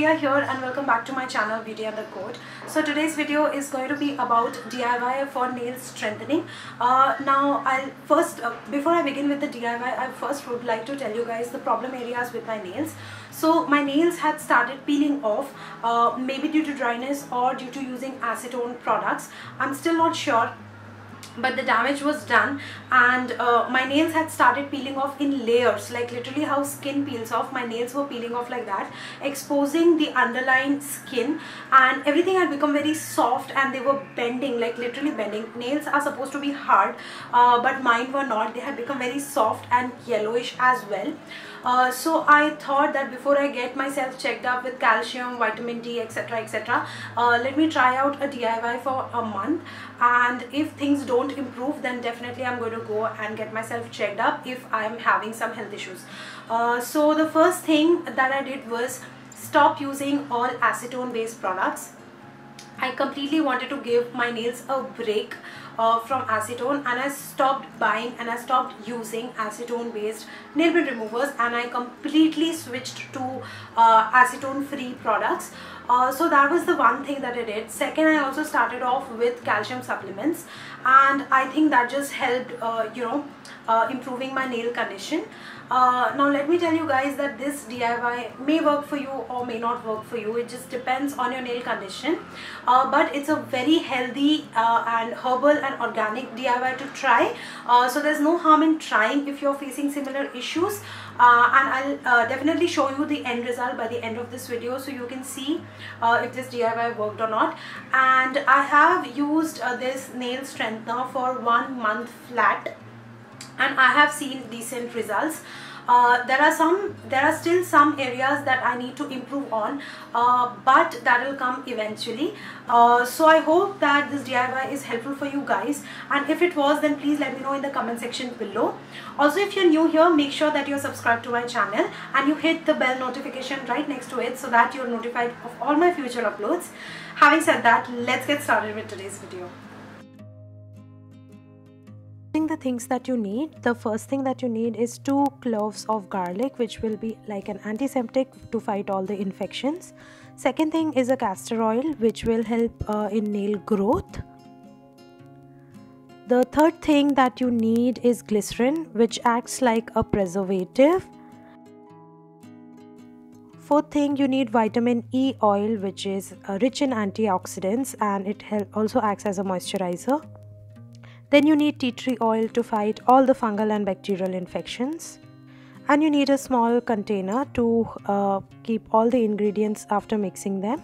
Shriya here and welcome back to my channel Beauty and the Code. So today's video is going to be about DIY for nail strengthening. Uh, now I'll first, uh, before I begin with the DIY, I first would like to tell you guys the problem areas with my nails. So my nails had started peeling off uh, maybe due to dryness or due to using acetone products. I'm still not sure but the damage was done and uh, my nails had started peeling off in layers like literally how skin peels off my nails were peeling off like that exposing the underlying skin and everything had become very soft and they were bending like literally bending. Nails are supposed to be hard uh, but mine were not. They had become very soft and yellowish as well. Uh, so I thought that before I get myself checked up with calcium, vitamin D, etc, etc, uh, let me try out a DIY for a month. And if things don't improve then definitely I'm going to go and get myself checked up if I'm having some health issues. Uh, so the first thing that I did was stop using all acetone based products I completely wanted to give my nails a break uh, from acetone and I stopped buying and I stopped using acetone based nail removers and I completely switched to uh, acetone free products uh, so that was the one thing that I did. Second I also started off with calcium supplements and I think that just helped uh, you know uh, improving my nail condition. Uh, now let me tell you guys that this DIY may work for you or may not work for you. It just depends on your nail condition. Uh, but it's a very healthy and herbal and organic DIY to try. So there's no harm in trying if you're facing similar issues uh, and I'll uh, definitely show you the end result by the end of this video so you can see if this DIY worked or not and I have used this nail strengthener for one month flat and I have seen decent results. Uh, there are some there are still some areas that I need to improve on uh, but that will come eventually. Uh, so I hope that this DIY is helpful for you guys. And if it was then please let me know in the comment section below. Also if you're new here make sure that you're subscribed to my channel and you hit the bell notification right next to it so that you're notified of all my future uploads. Having said that let's get started with today's video the things that you need the first thing that you need is two cloves of garlic which will be like an antiseptic to fight all the infections. Second thing is a castor oil which will help uh, in nail growth. The third thing that you need is glycerin which acts like a preservative. Fourth thing you need vitamin E oil which is uh, rich in antioxidants and it also acts as a moisturizer then you need tea tree oil to fight all the fungal and bacterial infections. And you need a small container to uh, keep all the ingredients after mixing them.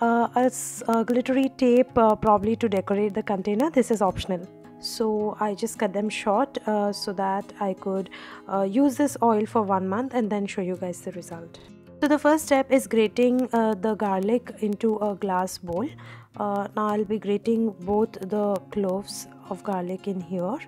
Uh, a, a, glittery tape uh, probably to decorate the container. This is optional. So I just cut them short uh, so that I could uh, use this oil for one month and then show you guys the result. So the first step is grating uh, the garlic into a glass bowl. Uh, now I'll be grating both the cloves of garlic in here.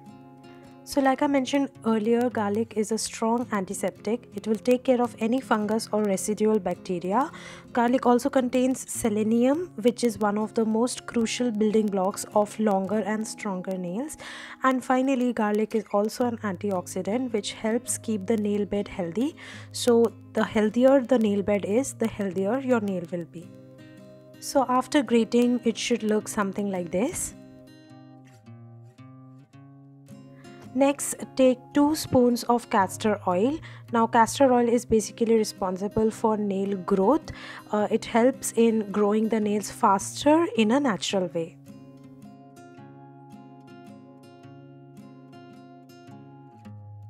So like I mentioned earlier, garlic is a strong antiseptic. It will take care of any fungus or residual bacteria. Garlic also contains selenium, which is one of the most crucial building blocks of longer and stronger nails. And finally, garlic is also an antioxidant, which helps keep the nail bed healthy. So the healthier the nail bed is, the healthier your nail will be. So after grating, it should look something like this. Next, take 2 spoons of castor oil. Now, castor oil is basically responsible for nail growth. Uh, it helps in growing the nails faster in a natural way.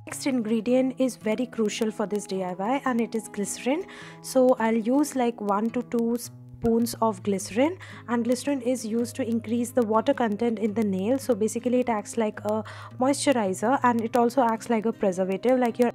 Next ingredient is very crucial for this DIY and it is glycerin. So, I'll use like 1 to 2 spoons of glycerin and glycerin is used to increase the water content in the nail. So basically it acts like a moisturizer and it also acts like a preservative like your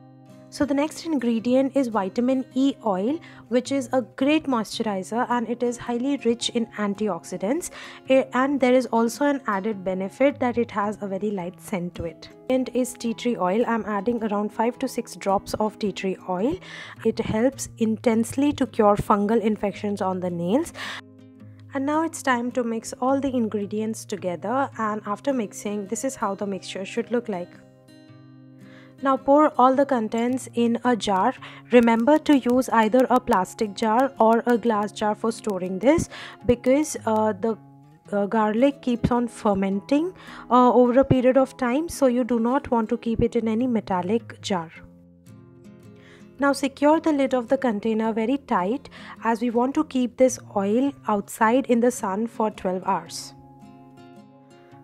so the next ingredient is vitamin E oil which is a great moisturizer and it is highly rich in antioxidants eh, and there is also an added benefit that it has a very light scent to it. And is tea tree oil. I'm adding around 5 to 6 drops of tea tree oil. It helps intensely to cure fungal infections on the nails and now it's time to mix all the ingredients together and after mixing this is how the mixture should look like Now pour all the contents in a jar. Remember to use either a plastic jar or a glass jar for storing this because uh, the uh, garlic keeps on fermenting uh, over a period of time so you do not want to keep it in any metallic jar. Now secure the lid of the container very tight as we want to keep this oil outside in the sun for 12 hours.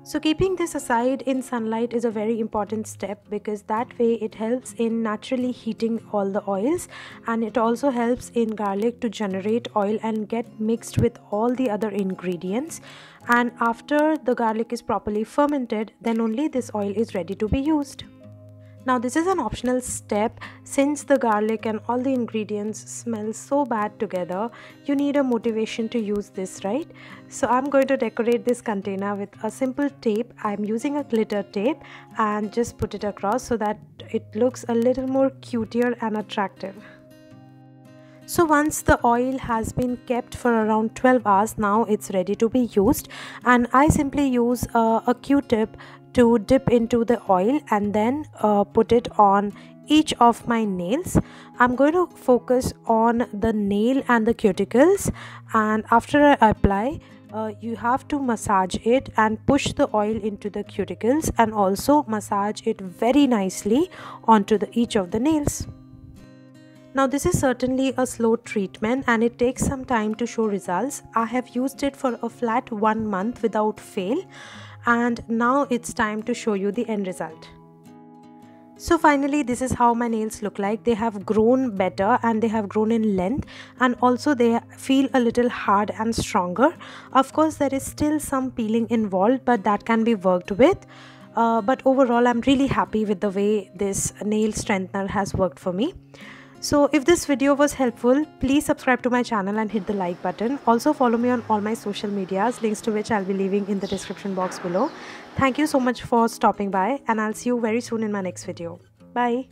So keeping this aside in sunlight is a very important step because that way it helps in naturally heating all the oils and it also helps in garlic to generate oil and get mixed with all the other ingredients and after the garlic is properly fermented then only this oil is ready to be used. Now this is an optional step since the garlic and all the ingredients smell so bad together you need a motivation to use this right. So I'm going to decorate this container with a simple tape. I'm using a glitter tape and just put it across so that it looks a little more cutier and attractive. So once the oil has been kept for around 12 hours now it's ready to be used and I simply use a q-tip to dip into the oil and then uh, put it on each of my nails. I'm going to focus on the nail and the cuticles. And after i apply uh, you have to massage it and push the oil into the cuticles and also massage it very nicely onto the each of the nails. Now this is certainly a slow treatment and it takes some time to show results. I have used it for a flat one month without fail and now it's time to show you the end result. So finally this is how my nails look like. They have grown better and they have grown in length and also they feel a little hard and stronger. Of course there is still some peeling involved but that can be worked with. Uh, but overall I'm really happy with the way this nail strengthener has worked for me. So if this video was helpful, please subscribe to my channel and hit the like button. Also follow me on all my social medias, links to which I'll be leaving in the description box below. Thank you so much for stopping by and I'll see you very soon in my next video. Bye.